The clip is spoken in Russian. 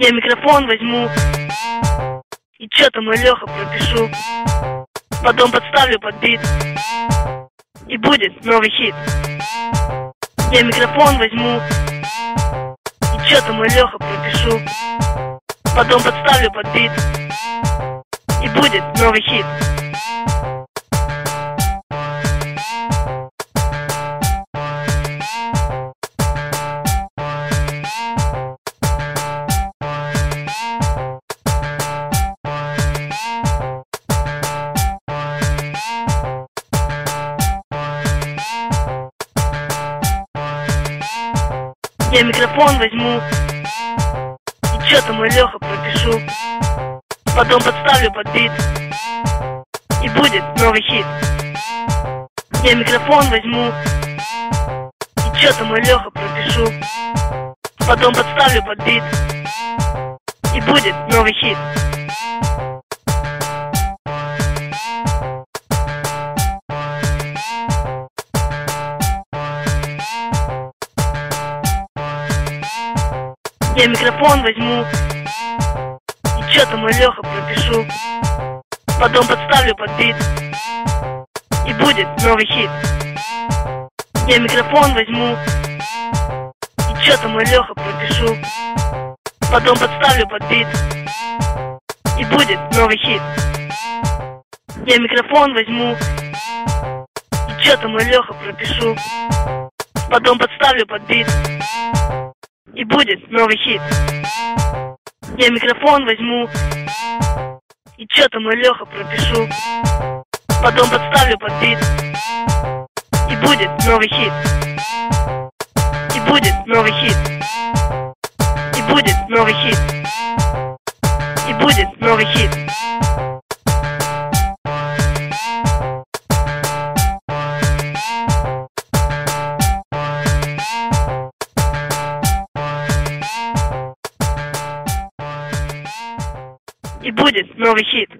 Я микрофон возьму. И чё-то мой Леха пропишу. Потом подставлю под бит. И будет новый хит. Я микрофон возьму. И чё-то мой Леха пропишу Потом подставлю под бит И будет новый хит. Я микрофон возьму И чё-то мой Леха пропишу. Потом подставлю под бит. И будет новый хит. Я микрофон возьму. И чё-то мой Леха пропишу. Потом подставлю под бит. И будет новый хит Я микрофон возьму. И чё-то мой Леха пропишу. Потом подставлю под бит. И будет новый хит. Я микрофон возьму. И чё-то мой Леха пропишу. Потом подставлю под бит. И будет новый хит. Я микрофон возьму. И чё-то мой Леха пропишу. Потом подставлю под бит и будет новый хит. Я микрофон возьму и чё-то мой Леха пропишу. Потом подставлю под бит и будет новый хит. И будет новый хит. И будет новый хит. И будет новый хит. И будет новый хит.